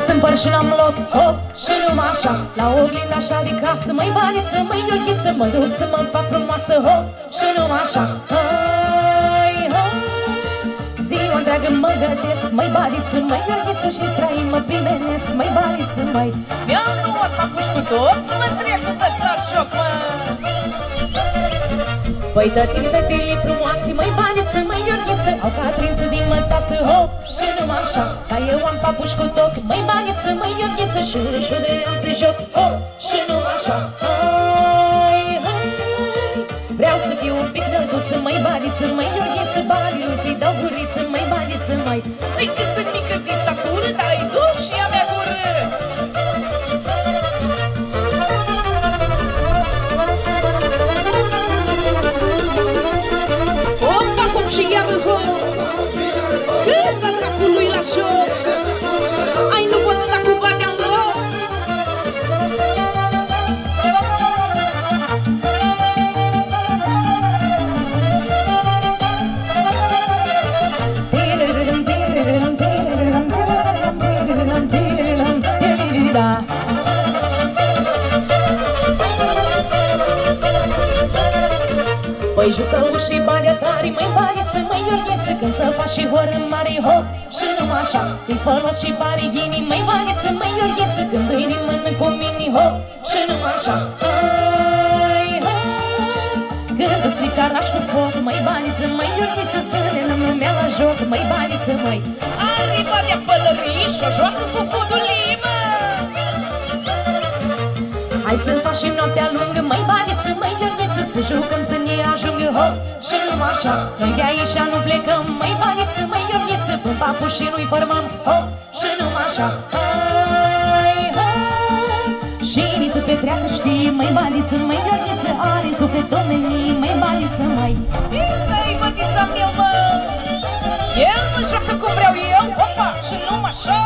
cumpăr și n-am loc Hop, și numai așa. La oglinda așa de casă Măi baniță, măi gheorghiță Mă duc să mă fac frumoasă Hop, și numai așa. Hai, hai Ziua întreagă mă gătesc Măi baniță, măi gheorghiță Și strai mă primenesc Măi baniță, măi. Mi-am luat papuși cu tot Să mă trec cu toți la șoc, mă. Păi tătii fetele frumoase, măi baniță, măi gheorghiță Au catrință din mătasă, hop, și numai așa. Ca eu am papuși cu tot, măi baniță, măi gheorghiță Și ușor de am să joc, hop, și numai așa. Hai, hai, vreau să fiu un pic năltuță Măi baniță, măi gheorghiță, sure Păi jucăm și bani tari, măi baniță, măi iorgheță Când să faci și hor în mare hop și numai așa. Îi folos și bani ghini, măi baniță, măi iorgheță Când îi nimănă cu mini hop și numai așa. Hai, hai Când îți stricaraș cu foc, măi baniță, măi iorgheță Să ne lumea la joc, măi baniță, măi. Aripa de pălării și o joacă cu fudulii, Hai să facem noaptea lungă, mai baniță, mai gărgheță Să jucăm să ne ajungă, hop, și numai așa. Noi de aici nu plecăm, mai baniță, mai gărgheță Până papu și nu-i formăm, hop, și numai așa. Hai, hai Și ni să petreacă, știi, mai baniță, mai gărgheță Are suflet omenii, mai baniță, mai. Stai, bătița meu, mă. El mă joacă cum vreau eu, opa, și numai așa